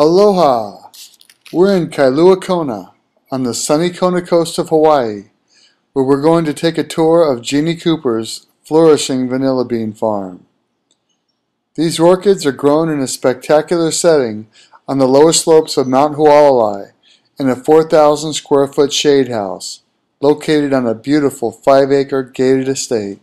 Aloha! We're in Kailua Kona on the sunny Kona coast of Hawaii, where we're going to take a tour of Jeannie Cooper's flourishing vanilla bean farm. These orchids are grown in a spectacular setting on the lower slopes of Mount Hualalai in a 4,000 square foot shade house located on a beautiful 5 acre gated estate.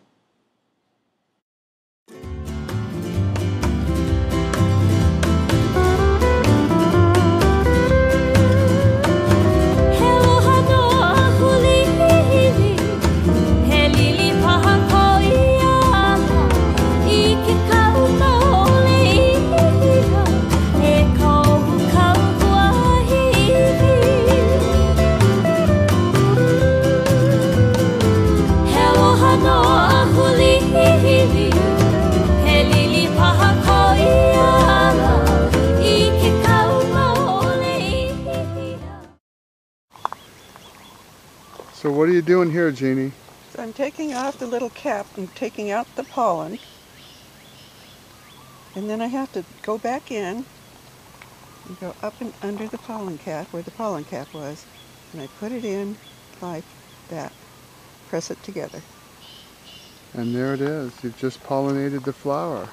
So what are you doing here, Jeannie? So I'm taking off the little cap and taking out the pollen. And then I have to go back in and go up and under the pollen cap where the pollen cap was. And I put it in like that. Press it together. And there it is. You've just pollinated the flower.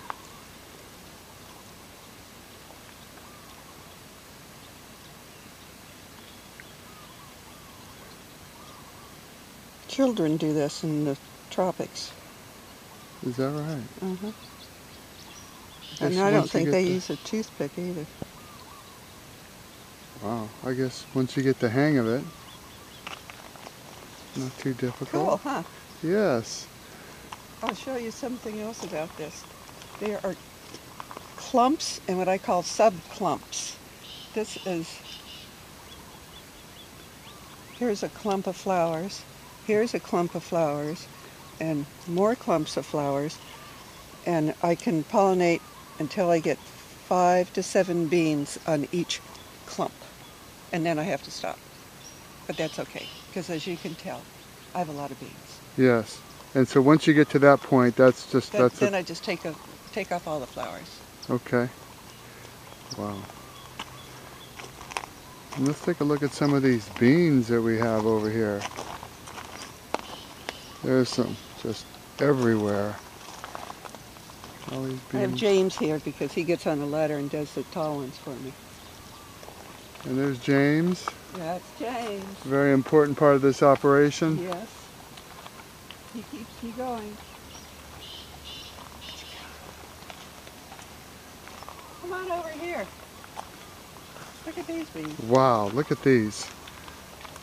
Children do this in the tropics. Is that right? Uh-huh. And I don't think they the... use a toothpick either. Wow, I guess once you get the hang of it, not too difficult. Cool, huh? Yes. I'll show you something else about this. There are clumps and what I call subclumps. This is, here's a clump of flowers here's a clump of flowers and more clumps of flowers and I can pollinate until I get five to seven beans on each clump and then I have to stop. But that's okay because as you can tell I have a lot of beans. Yes. And so once you get to that point that's just that, that's then a... I just take a take off all the flowers. Okay. Wow. And let's take a look at some of these beans that we have over here. There's some just everywhere. I have James here because he gets on the ladder and does the tall ones for me. And there's James. That's James. Very important part of this operation. Yes. He keeps me going. Come on over here. Look at these beans. Wow, look at these.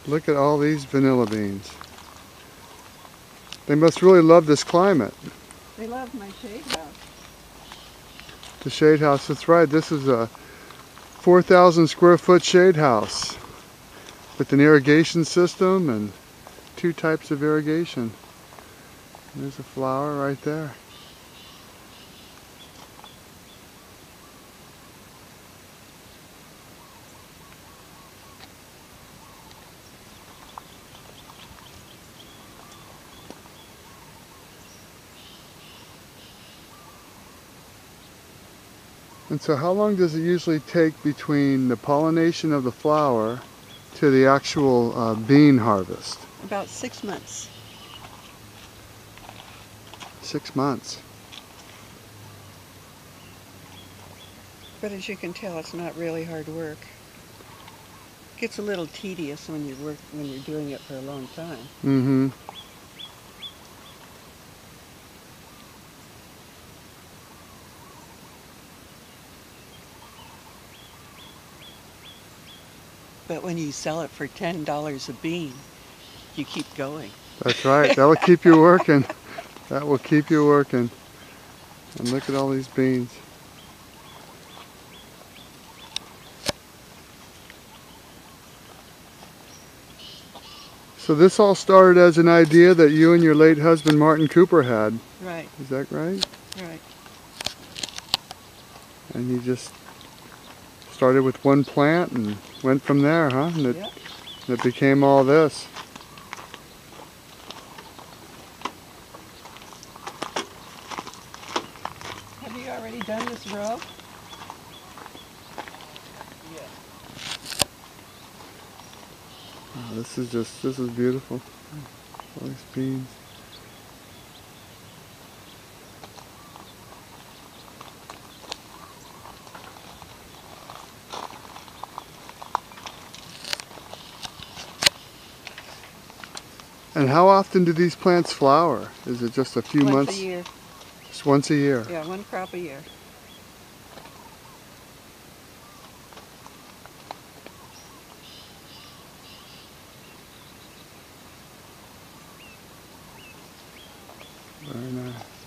Look at all these vanilla beans. They must really love this climate. They love my shade house. The shade house, that's right. This is a 4,000 square foot shade house with an irrigation system and two types of irrigation. There's a flower right there. And so how long does it usually take between the pollination of the flower to the actual uh, bean harvest? About six months. Six months. But as you can tell, it's not really hard work. It gets a little tedious when you work when you're doing it for a long time. Mm-hmm. But when you sell it for $10 a bean, you keep going. That's right. That will keep you working. That will keep you working. And look at all these beans. So this all started as an idea that you and your late husband Martin Cooper had. Right. Is that right? Right. And you just started with one plant and went from there, huh? And it, yep. it became all this. Have you already done this row? Yeah. Oh, this is just, this is beautiful. All these beans. And how often do these plants flower? Is it just a few Once months? a year. Just once a year. Yeah, one crop a year. Very nice.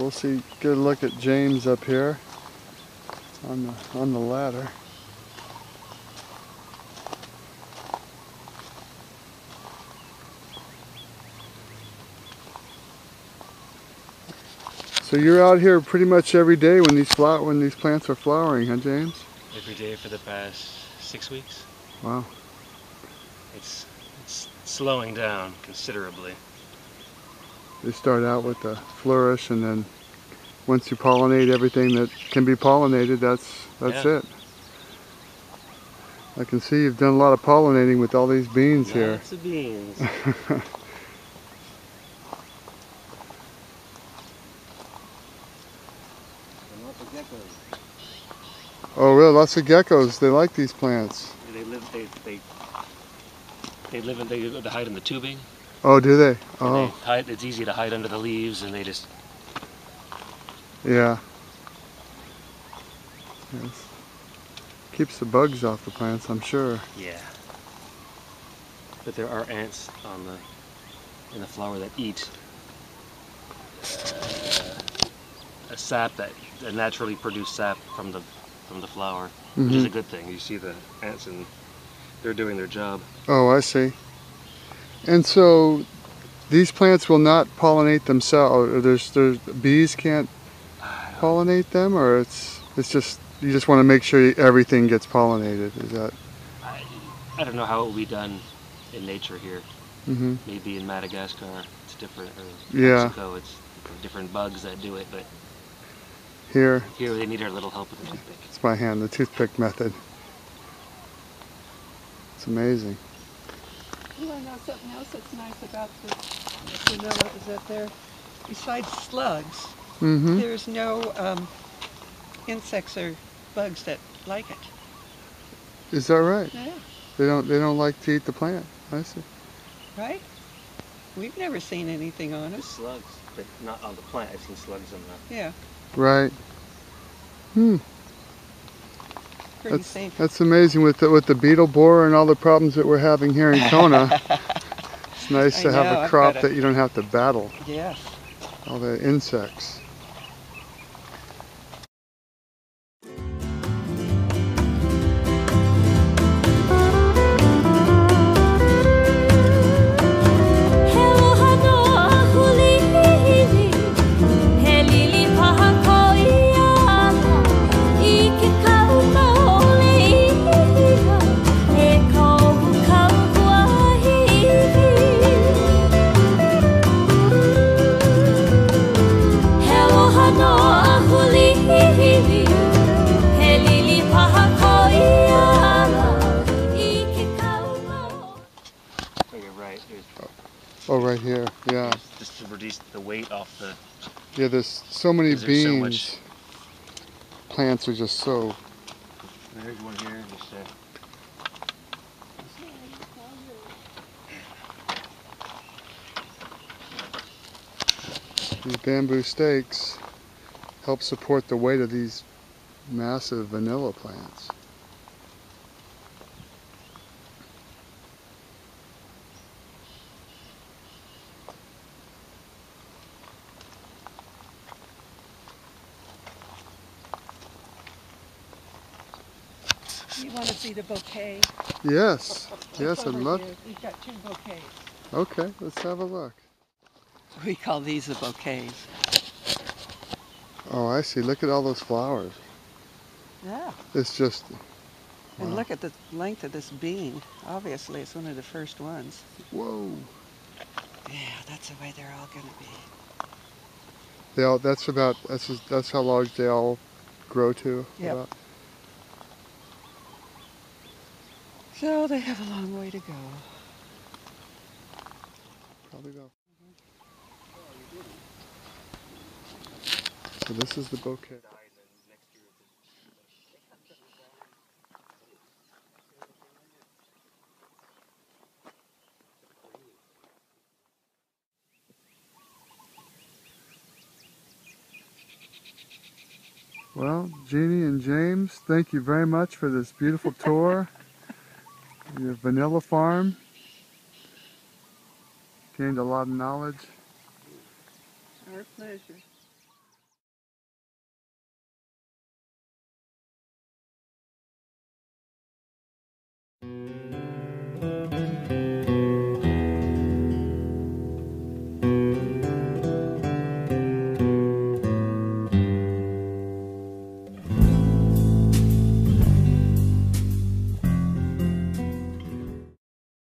We'll see, get a look at James up here on the on the ladder. So you're out here pretty much every day when these flower when these plants are flowering, huh, James? every day for the past six weeks. Wow. It's it's slowing down considerably. They start out with the flourish, and then once you pollinate everything that can be pollinated, that's that's Yeah. it. I can see you've done a lot of pollinating with all these beans here. Lots of beans. Lots of geckos. Oh, really? Lots of geckos. They like these plants. They live. They they they live in. They, they hide in the tubing. Oh, do they? and They Oh, hide, it's easy to hide under the leaves, and they just yeah. Yes. Keeps the bugs off the plants, I'm sure. yeah. But there are ants on the in the flower that eat uh, a sap that, that naturally produce sap from the from the flower, which is a Mhm. good thing. You see the ants and they're doing their job. Oh, I see. And so these plants will not pollinate themselves. Or there's there's bees can't pollinate them, or it's it's just you just want to make sure everything gets pollinated. Is that? I, I don't know how it will be done in nature here. hmm Maybe in Madagascar it's different, or Yeah. Mexico it's different bugs that do it. But Here, here they need our little help with the toothpick. it's by hand, the toothpick method. It's amazing. You want to know something else that's nice about the vanilla is that there, besides slugs, hmm there's no um, insects or bugs that like it. Is that right? Yeah. They don't they don't like to eat the plant. I see. Right? We've never seen anything on There's us. slugs, but not on the plant. I've seen slugs on the. Yeah, Right. Hmm. Pretty That's safe. that's amazing with the with the beetle borer and all the problems that we're having here in Kona. it's nice I to have know, a I've crop a- that you don't have to battle Yes. all the insects. The. Yeah. There's so many so beans. much- Plants are just so. There's one here. Just, uh, These bamboo stakes help support the weight of these massive vanilla plants. Want to see the bouquet? Yes. Yes, I'd love. here. We've got two bouquets. Okay, let's have a look. We call these the bouquets. Oh, I see. Look at all those flowers. Yeah. It's just And look at the length of this bean. Obviously, it's one of the first ones. Whoa. Yeah, that's the way they're all going to be. They all, that's about, that's, just, that's how large they all grow to. Yep. about. So they have a long way to go. Probably go. So this is the bouquet. Well, Jeannie and James, thank you very much for this beautiful tour. Your vanilla farm. Gained a lot of knowledge. Our pleasure.